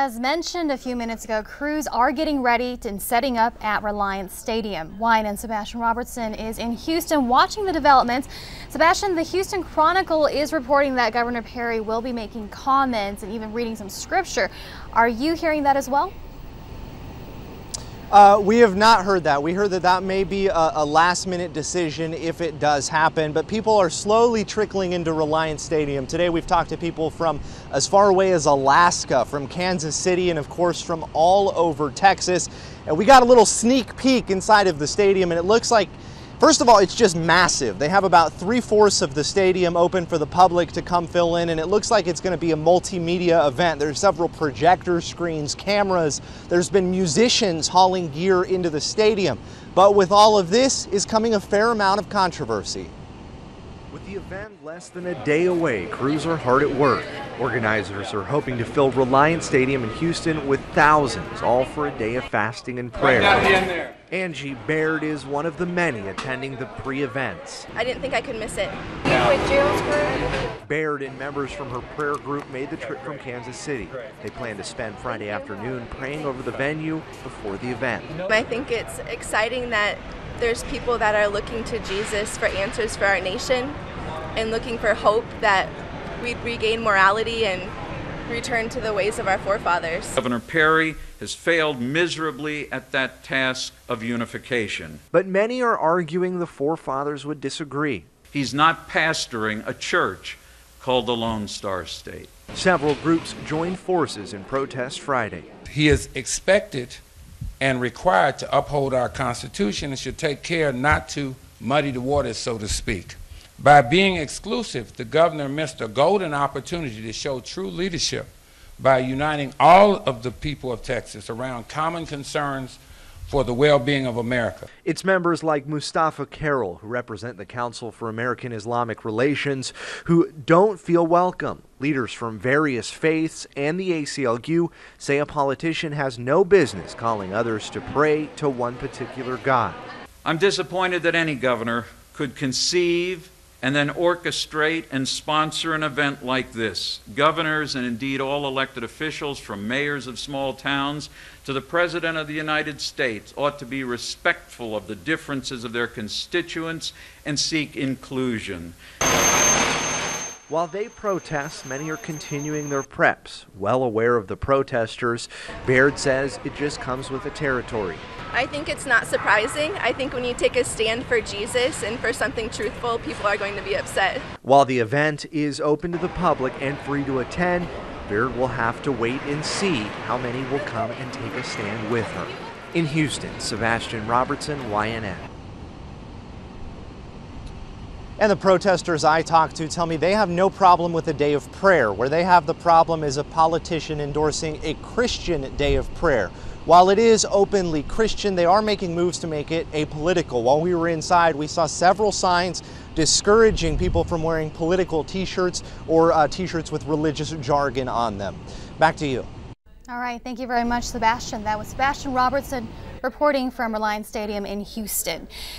As mentioned a few minutes ago, crews are getting ready and setting up at Reliant Stadium. YNN Sebastian Robertson is in Houston watching the developments. Sebastian, the Houston Chronicle is reporting that Governor Perry will be making comments and even reading some scripture. Are you hearing that as well? Uh, we have not heard that. We heard that that may be a, a, last minute decision if it does happen, but people are slowly trickling into Reliant Stadium. Today we've talked to people from as far away as Alaska, from Kansas City, and of course from all over Texas. And we got a little sneak peek inside of the stadium, and it looks like First of all, it's just massive. They have about three-fourths of the stadium open for the public to come fill in, and it looks like it's going to be a multimedia event. There's several projector screens, cameras. There's been musicians hauling gear into the stadium. But with all of this is coming a fair amount of controversy. With the event less than a day away, crews are hard at work. Organizers are hoping to fill Reliant Stadium in Houston with thousands, all for a day of fasting and prayer. Right Angie Baird is one of the many attending the pre-events. I didn't think I could miss it. Baird and members from her prayer group made the trip from Kansas City. They plan to spend Friday afternoon praying over the venue before the event. I think it's exciting that there's people that are looking to Jesus for answers for our nation and looking for hope that we'd regain morality and return to the ways of our forefathers. Governor Perry has failed miserably at that task of unification. But many are arguing the forefathers would disagree. He's not pastoring a church called the Lone Star State. Several groups joined forces in protest Friday. He is expected and required to uphold our Constitution and should take care not to muddy the waters, so to speak. By being exclusive, the governor missed a golden opportunity to show true leadership by uniting all of the people of Texas around common concerns for the well-being of America. It's members like Mustafaa Carroll, who represent the Council for American Islamic Relations, who don't feel welcome. Leaders from various faiths and the ACLU say a politician has no business calling others to pray to one particular God. I'm disappointed that any governor could conceive and then orchestrate and sponsor an event like this. Governors and indeed all elected officials, from mayors of small towns to the President of the United States, ought to be respectful of the differences of their constituents and seek inclusion. While they protest, many are continuing their preps. Well aware of the protesters, Baird says it just comes with the territory. I think it's not surprising. I think when you take a stand for Jesus and for something truthful, people are going to be upset. While the event is open to the public and free to attend, Baird will have to wait and see how many will come and take a stand with her. In Houston, Sebastian Robertson, YNN. And the protesters I talked to tell me they have no problem with a day of prayer. Where they have the problem is a politician endorsing a Christian day of prayer. While it is openly Christian, they are making moves to make it apolitical. While we were inside, we saw several signs discouraging people from wearing political t-shirts or uh, t-shirts with religious jargon on them. Back to you. All right, thank you very much, Sebastian. That was Sebastian Robertson reporting from Reliant Stadium in Houston.